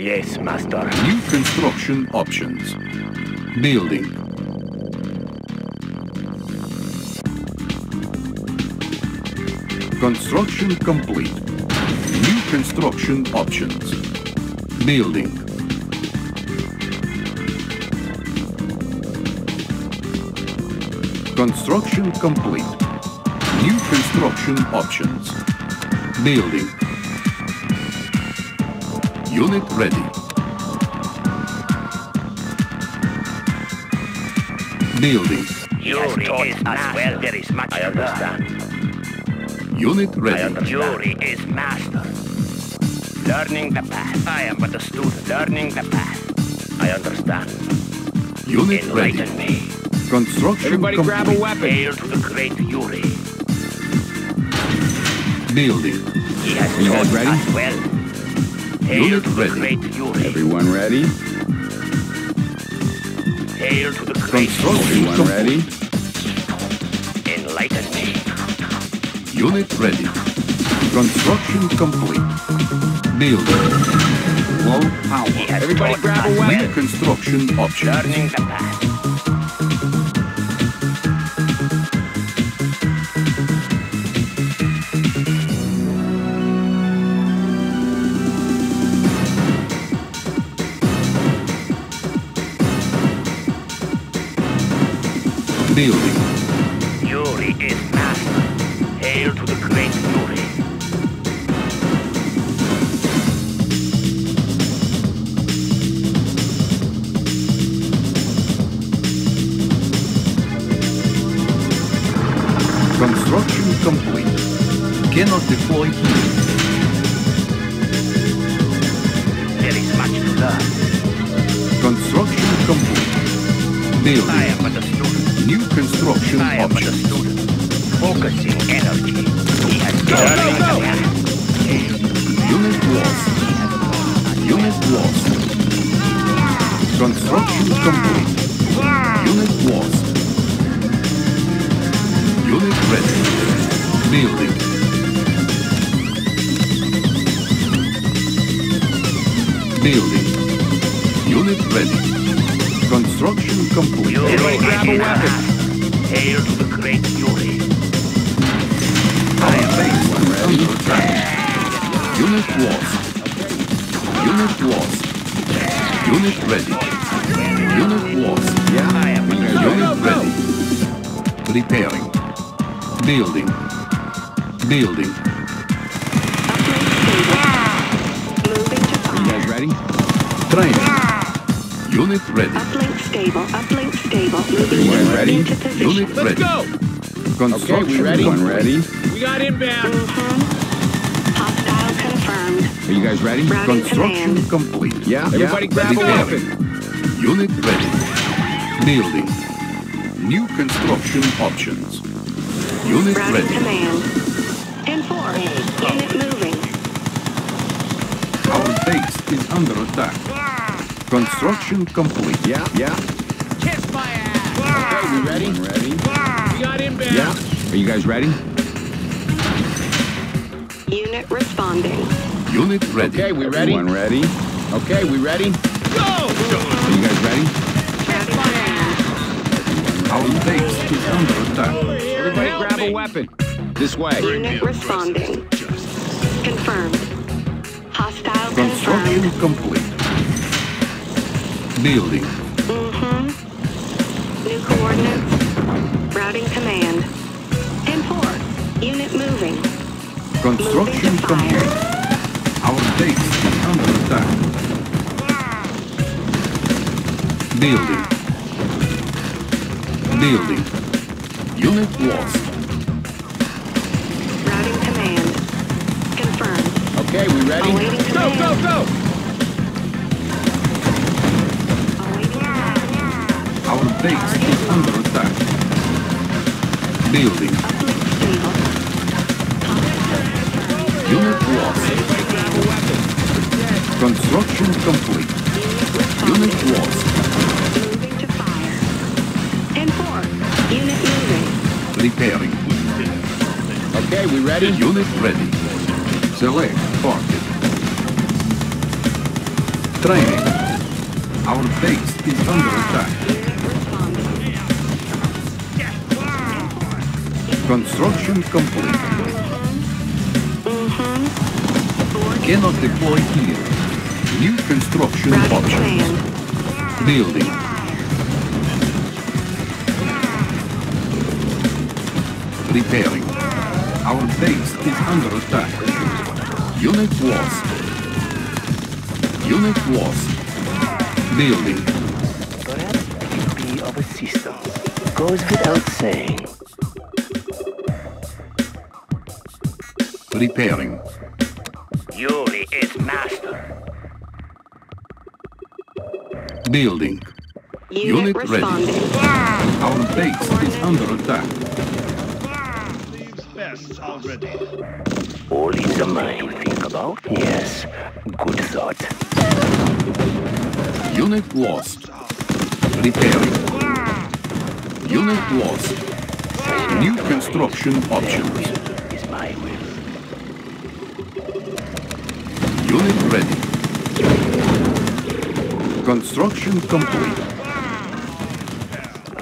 Yes, master. New construction options. Building. Construction complete. New construction options. Building. Construction complete. New construction options. Building. Unit ready. Building. Yuri is as well. There is much I understand. Unit I ready. understand. Yuri is master. Learning the path. I am but a student. Learning the path. I understand. Unit ready. Enlighten me. Construction Everybody grab a weapon. Hail to the great Yuri. Building. He has You guys taught ready? us well. Hail Unit ready. Everyone ready? Hail to the great Construction Everyone ready? Enlighten me. Unit ready. Construction complete. Building. Low power. Everybody grab a weapon. Construction options. Learning the path. Building. Yuri is master. Hail to the great Yuri. Construction complete. Cannot deploy Construction complete. Unit lost. Unit ready. Building. Building. Unit ready. Construction complete. Yuri Everybody grab a weapon. Hail to the great Yuri. I am Base is under. Unit lost. Unit lost. Unit ready. Unit lost. Yeah? I am Unit ready? ready. Repairing. Building. Building. You guys ready? Training. Unit ready. Uplink stable, uplink stable, moving You guys ready? Unit Let's ready. go! Construction Okay, we ready? complete. Ready? We got inbound. Hostile confirmed. Are you guys ready? Routing Construction command. complete. Yeah? Everybody yeah? grab a weapon. Unit ready. Building. New construction options. Unit Routing ready. command. In four. Unit moving. Our base is under attack. Construction complete. Yeah? Yeah? Kiss my ass. Okay, we ready? Everyone ready? We got inbound. Yeah? Are you guys ready? Unit responding. Unit ready. Okay, we ready? Everyone ready? Okay, we ready? Go. Are you guys ready? Routing command. Our base is under attack. Everybody Help grab me. a weapon. This way. Unit responding. Confirmed. Hostile Construction confirmed. complete. Building. Mm-hmm. New coordinates. Routing command. In four. Unit moving. Construction Moving fire. complete. Our base is under attack. Building. Building. Unit lost. Routing command. Confirmed. Okay, we ready? Awaiting Go, go, go. Awaiting command. Our base is under attack. Building. Uplink stable. Unit lost. Construction complete. Unit Unit responding. lost. Moving to fire. In four. Unit moving. Repairing. Okay, we ready? Unit ready. Select target. Training. Our base is under attack. Construction complete. Cannot deploy here. New construction Routing options. command. Building. Repairing. Our base is under attack. Unit lost. Unit lost. Building. Perhaps it could be of a system. Goes without saying. Repairing. Building. Unit, Unit ready. responding. Our base is under attack. All in the mind think about? Yes. Good thought. Unit lost. Repairing. Unit lost. New construction options. Is my will. Unit ready. Construction complete.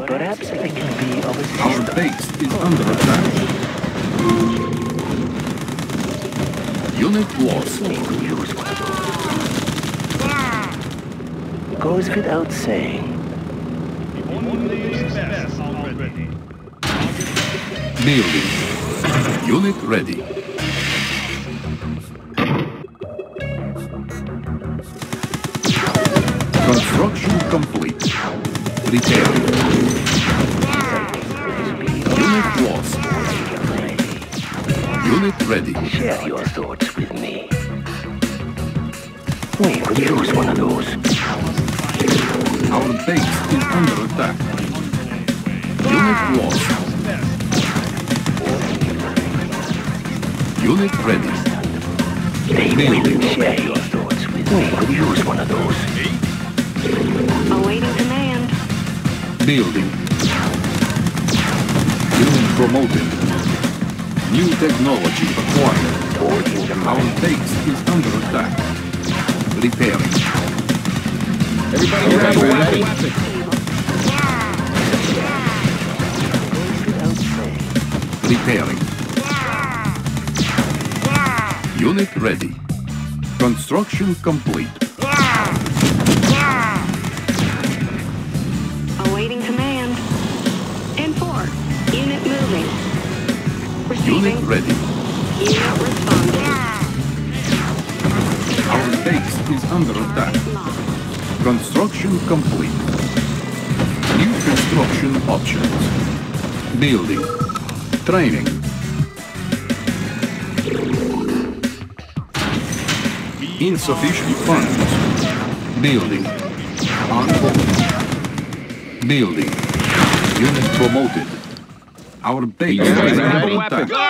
Perhaps it can be of a Our base is under attack. Unit lost. We could use one of those. Goes without saying. Building. Unit ready. Repairing. Unit lost. Unit ready. Share your thoughts with me. We could use one of those. Our base is under attack. Unit lost. Unit ready. They will share your thoughts with me. We could use one of those. Awaiting command. Building. Unit promoted. New technology acquired. All in the Our base is under attack. Repairing. Everybody ready? We ready? Saying. Repairing. Unit ready. Construction complete. Unit ready. Unit responding. Our base is under attack. Construction complete. New construction options. Building. Training. Insufficient funds. Building. On hold. Building. Unit promoted. Our base is under ready?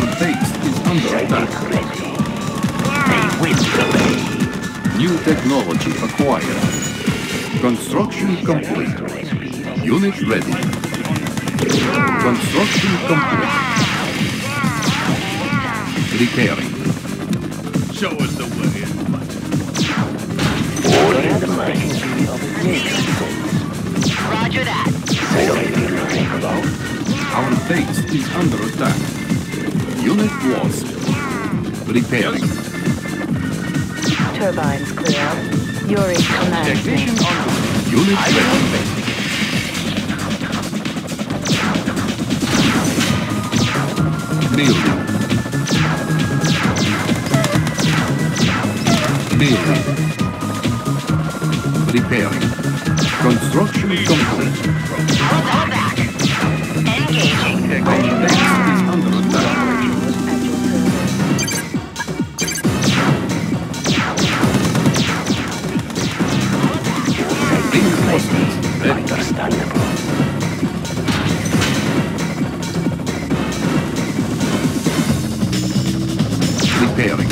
Our base is under attack. it ready. They will delay. New technology acquired. Construction complete. Unit ready. Construction complete. Repairing. Show us the way. All the mind. Roger that. They will think about. Our base is under attack. Unit lost. Repairing. Turbines clear. Yuri command. Unit ready. Building. Building. Repairing. Construction complete. Engaging. Our base is under ready. Understandable. Repairing.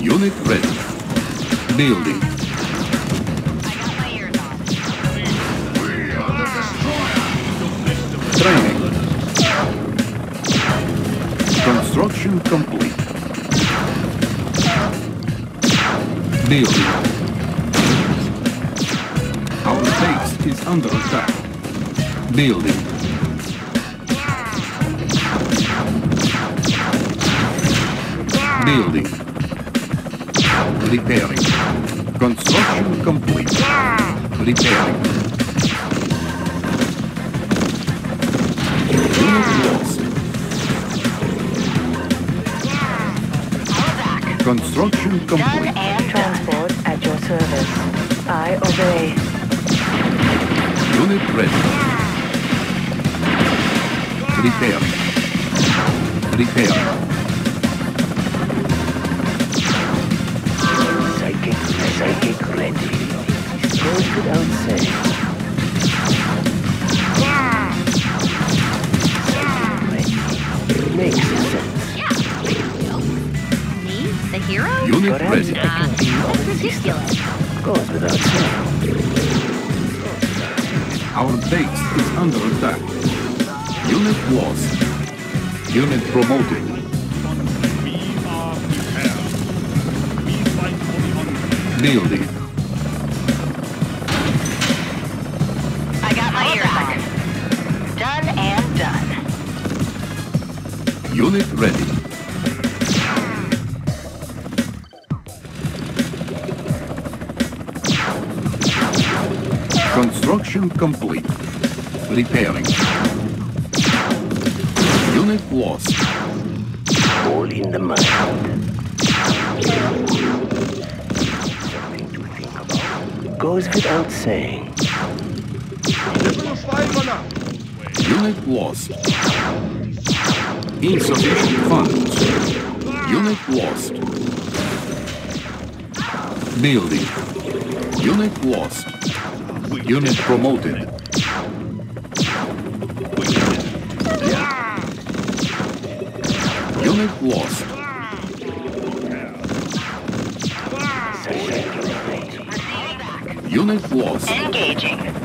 Unit ready. Building. Training. Construction complete. Building. Our base is under attack. Building. Building. Repairing. Construction complete. Repairing. Construction complete. Transport at your service. I obey. Unit ready. Repairing. Repairing. Goes without saying. Ready. Makes sense. Me? The hero? Unit ready. Uh, ridiculous. Goes without. Our base is under attack. Unit lost. Unit promoted. We Unit ready. Construction complete. Repairing. Unit lost. All in the mind. Something to think about. Goes without saying. Unit lost. Insufficient funds. Unit lost. Building. Unit lost. Unit promoted. Unit lost. Unit lost. Engaging.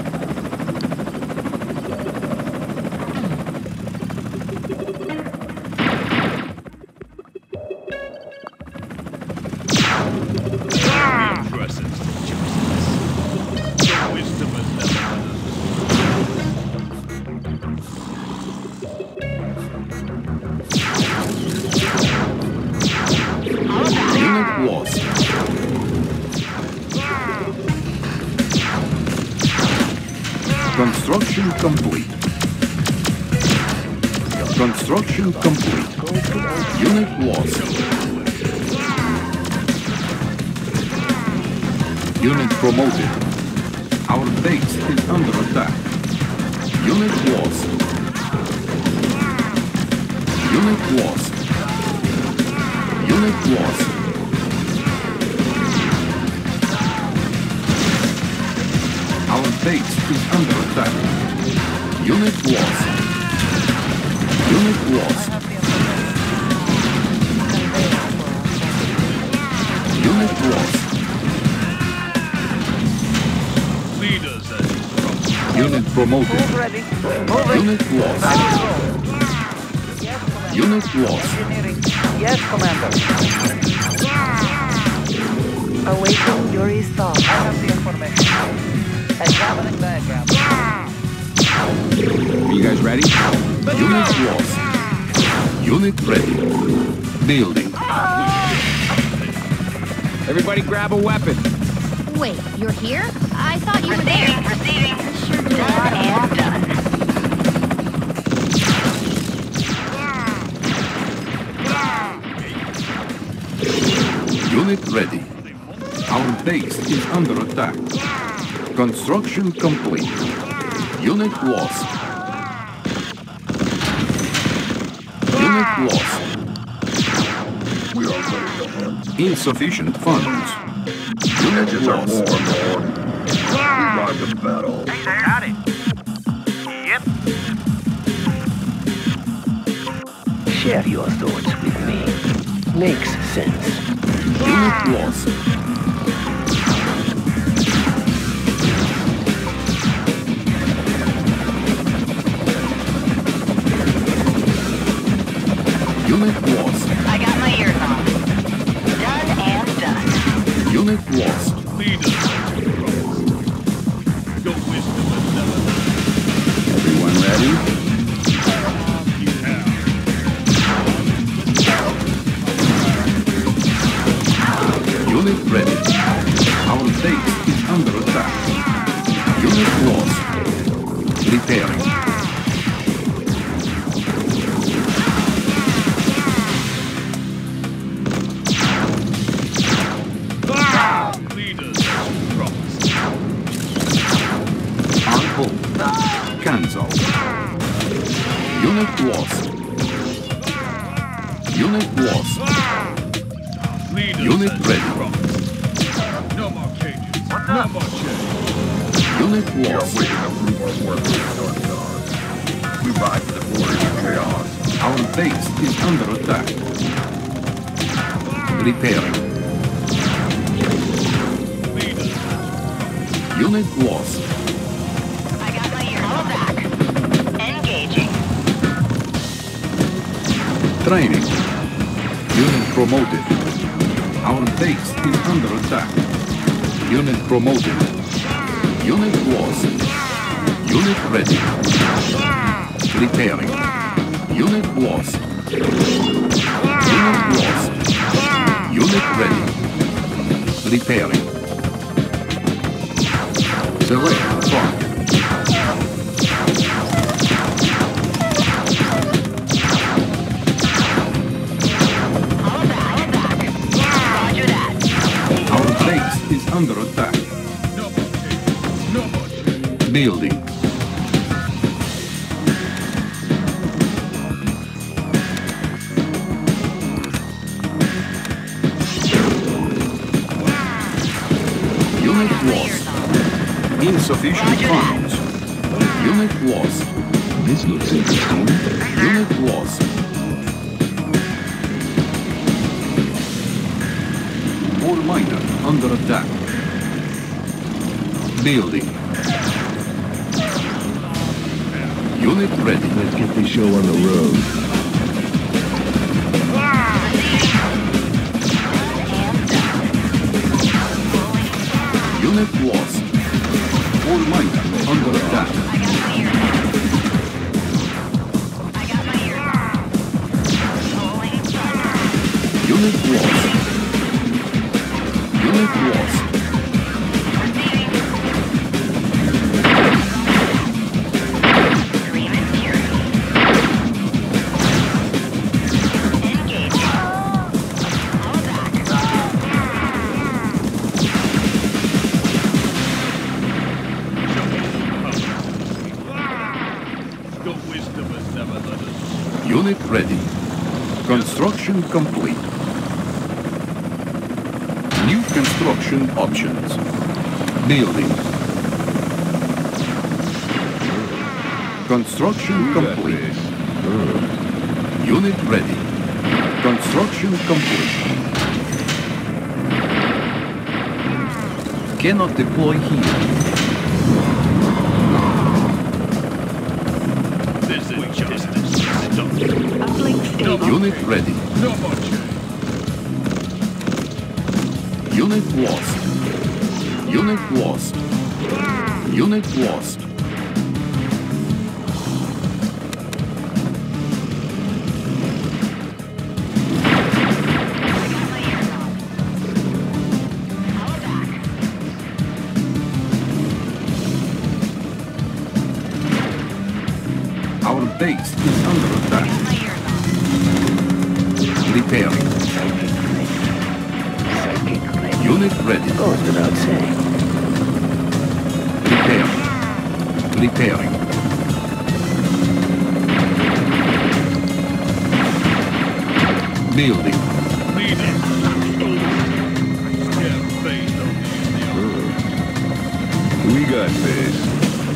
Promoted. Our base is under attack. Unit lost. Unit lost. Unit lost. Our base is under attack. Unit lost. Unit lost. Unit lost. Unit promoted. Ready. Moving. Unit lost. Unit lost. Engineering. Yes, Commander. Awaiting Yuri's thought. I have the information. Examining diagram. Are you guys ready? Unit lost. Unit ready. Building. Everybody grab a weapon. Wait, you're here? I thought you were there. Receiving, receiving. Sure did. Done and done. Unit ready. Our base is under attack. Construction complete. Unit lost. Unit lost. We are ready to. Insufficient funds. Unit are lost. More, Lord. We ride to. Got it. Yep. Share your thoughts with me. Makes sense. Unit lost. Unit lost. I got my ears on. Done and done. Unit lost. Leaders Our base is under attack. Repairing. Unit lost. I got my ears back. Engaging. Training. Unit promoted. Our base is under attack. Unit promoted. Unit lost. Unit ready. Repairing. Unit lost. Unit lost. Unit ready. Repairing. Select that. Our base is under attack. Building. Insufficient funds. Unit lost. This looks interesting. Unit lost. Ore miner under attack. Building. Unit ready. Let's get this show on the road. Unit lost. Ore miner under attack. Unit lost. Unit lost. Building. Construction complete. Unit ready. Construction complete. Cannot deploy here. This is justice. Stop. Uplink stable. Unit ready. No more. Unit lost. Unit lost. Unit lost. Our base is under attack. Repairing. Unit ready. Goes without saying. Repairing. Repairing. Building. Lead it. Get based on we got this.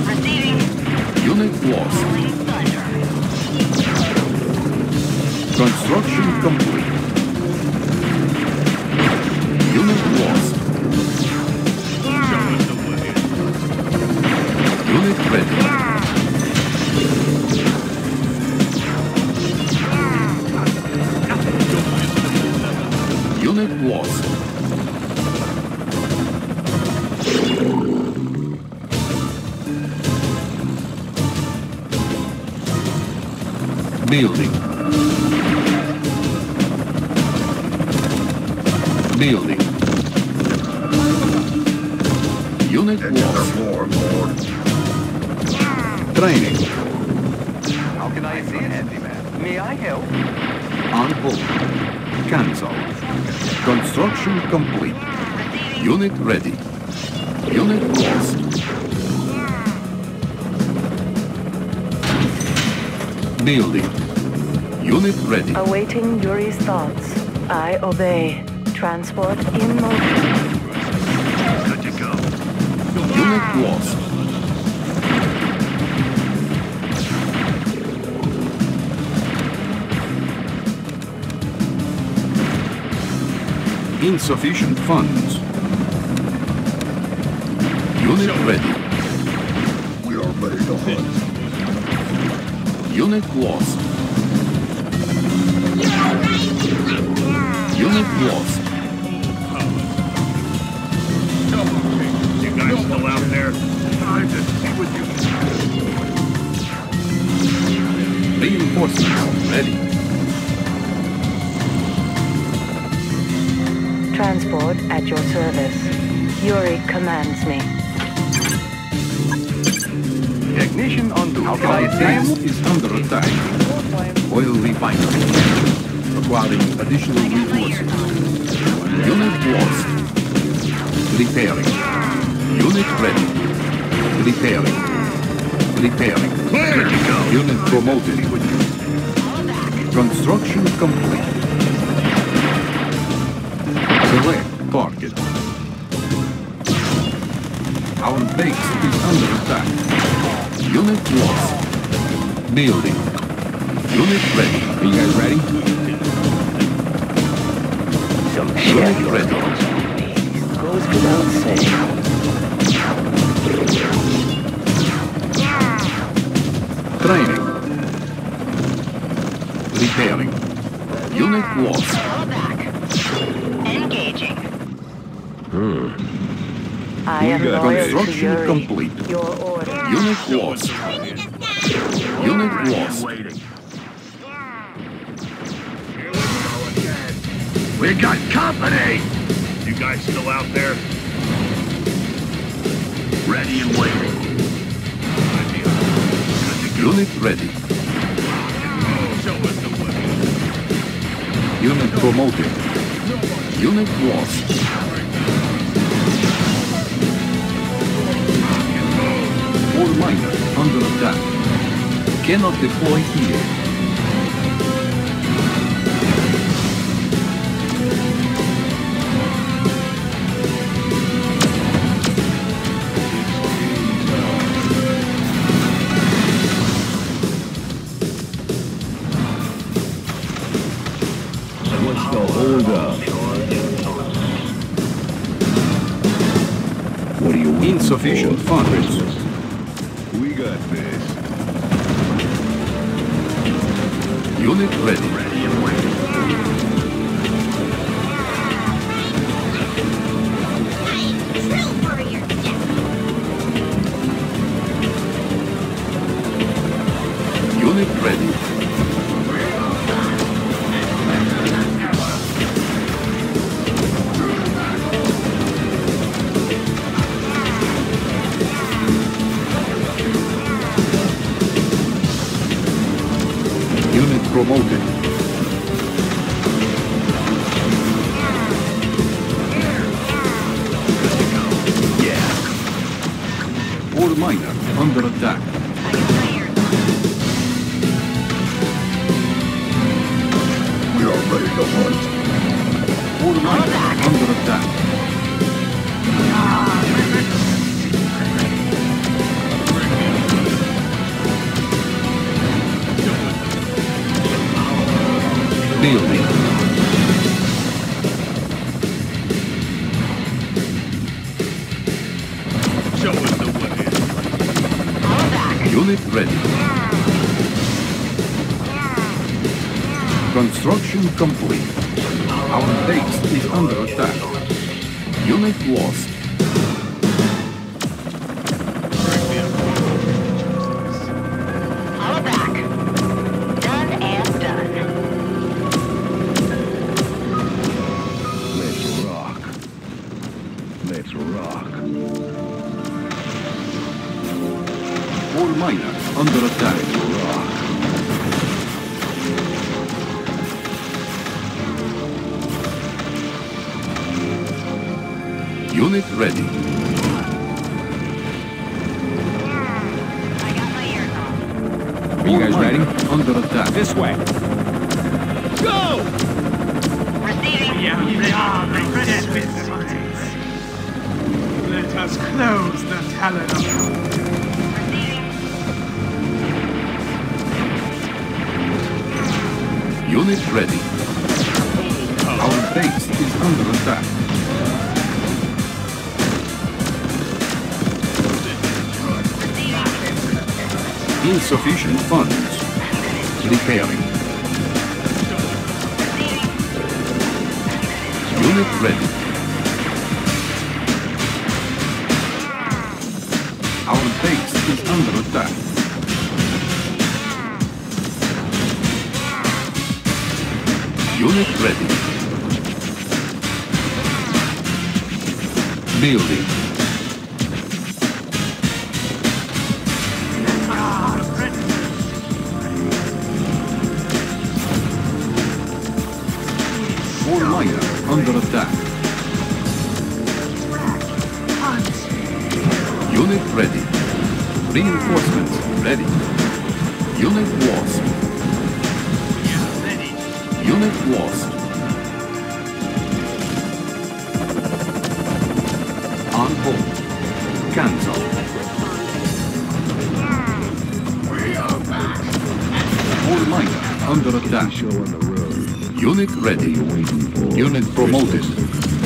Receiving. Unit lost. Construction complete. Transport in motion. Good to go. Unit lost. Insufficient funds. Unit ready. We are ready to hunt. Unit lost. Unit lost. You still out there? Time to see what you Reinforcements ready. Transport at your service. Yuri commands me. Ignition on duty. Our base is under attack. Oil refinery. Requiring additional reinforcements. Unit lost. Repairing. Unit ready. Repairing. Repairing. Clear to go. Unit promoted. Construction complete. Select target. Our base is under attack. Unit lost. Building. Unit ready. Are you guys ready? Some Unit shit ready. goes without saying. Training. Repairing. Unit lost. Fall back. Engaging. Hmm. I am We got loyal to construction complete. Your order. Unit lost. Unit lost. We got company! You guys still out there? Ready and waiting. Unit ready. Unit promoted. Unit lost. Ore miners under attack. Cannot deploy here. What are you Insufficient funds. We got this. Unit ready. Unit ready. promoted Show us the way. Unit ready. Construction complete. Our base is under attack. Unit lost. Unit ready. Our base is under attack. Insufficient funds. Repairing. Unit ready. building. under attack. Unit ready. Unit promoted.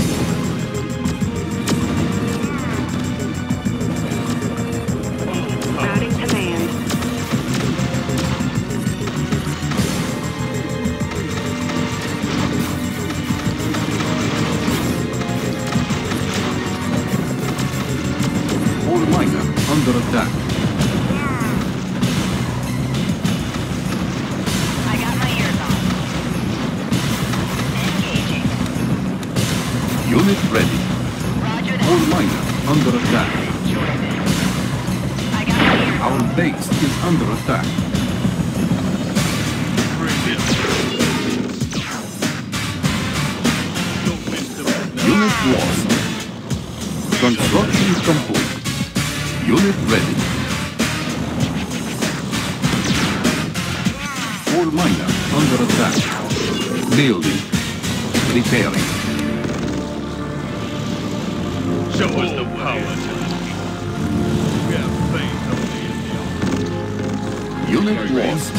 Unit lost.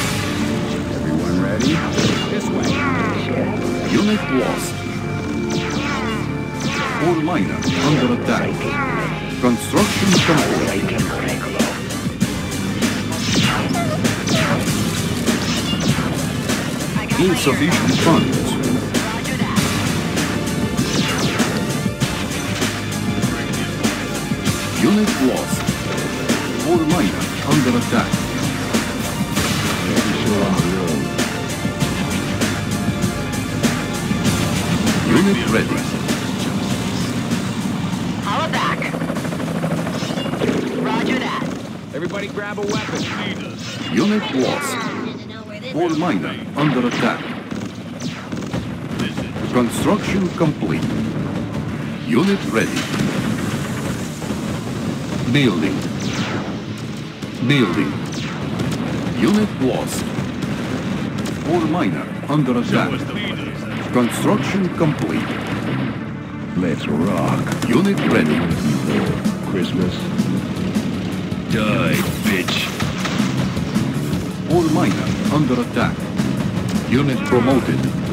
Everyone ready? This way. Unit lost. Ore miner under attack. Construction complete. Insufficient funds. Unit lost. Ore miner under attack. Unit ready. Holla back. Roger that. Everybody grab a weapon. Unit lost. Ore miner under attack. Construction complete. Unit ready. Building. Building. Unit lost. Ore miner under attack. Construction complete. Let's rock. Unit ready. Christmas. Die, bitch. Ore miner under attack. Unit promoted.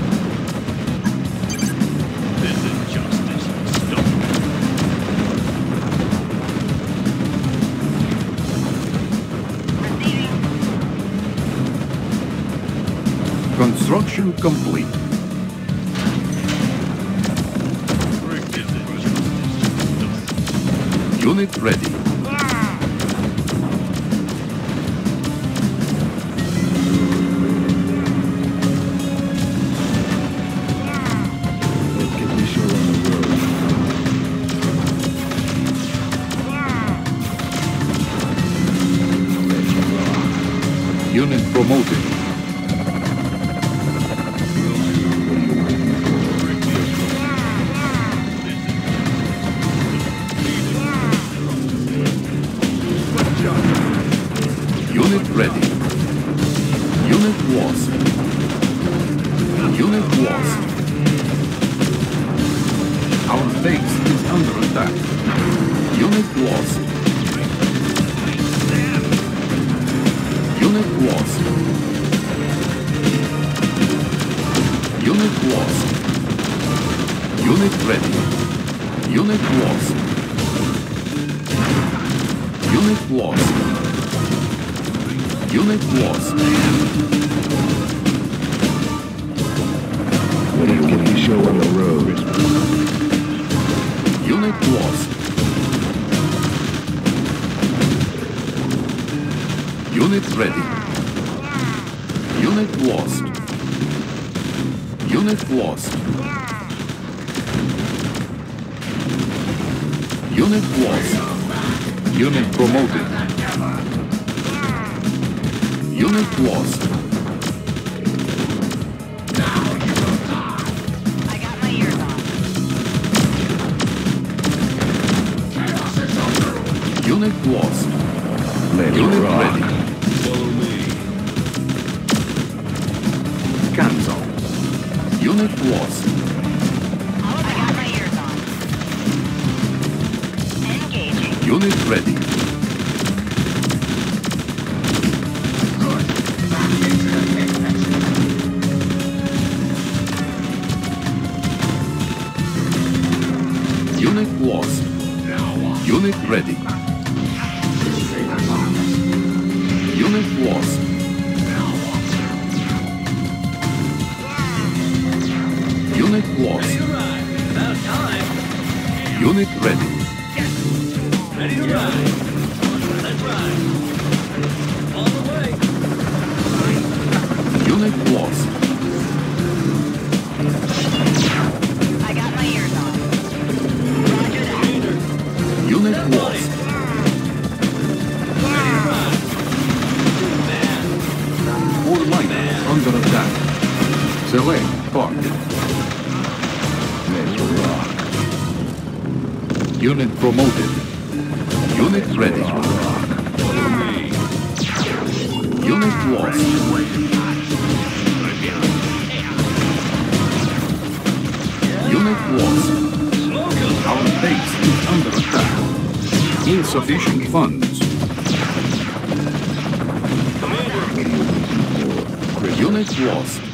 Construction complete. Unit ready. Let's get lost. Unit lost. Unit ready. Unit lost. Unit lost. Unit lost. Let's get this show on the road. Unit lost. Unit ready. Unit lost. Unit lost. Unit lost. Unit promoted. Unit lost. Now you don't talk. I got my ears on. Unit lost. Let's Unit rock. ready. Unit lost. I got my ears on. Engaging. Unit ready. Unit lost. Unit ready. Promoted. Unit ready. Unit lost. Unit lost. Our base is under attack. Insufficient funds. Unit lost.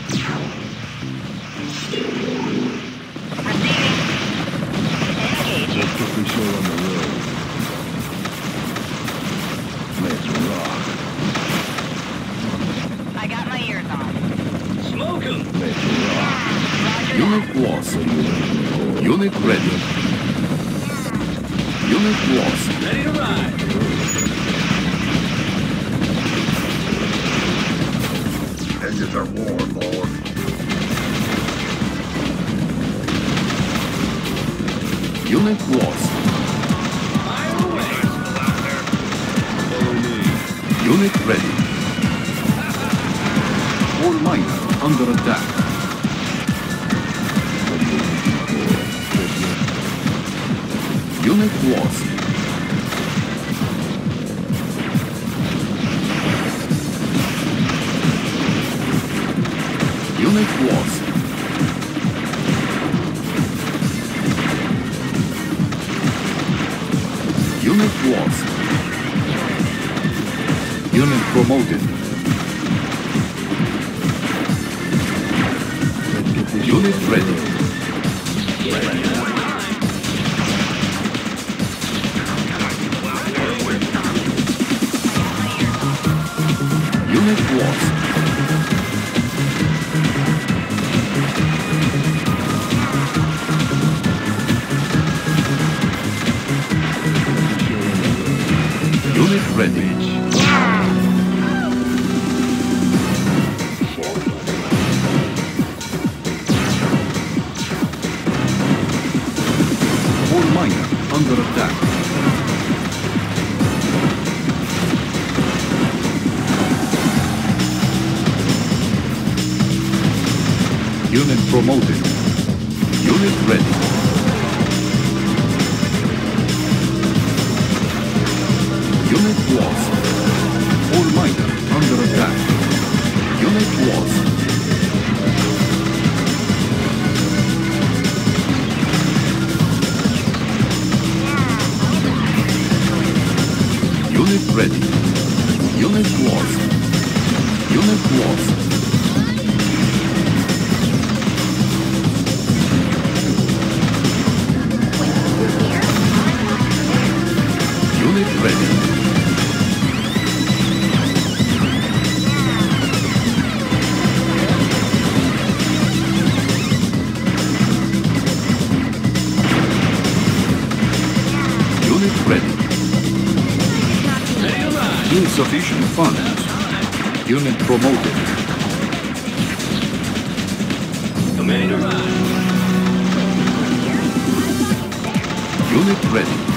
Unit lost. Unit promoted. Unit ready. Unit lost. Ready. Ore miner under attack. Unit promoted. Unit ready. Unit ready. Unit lost. Unit lost. Promoted. Ride. Unit ready.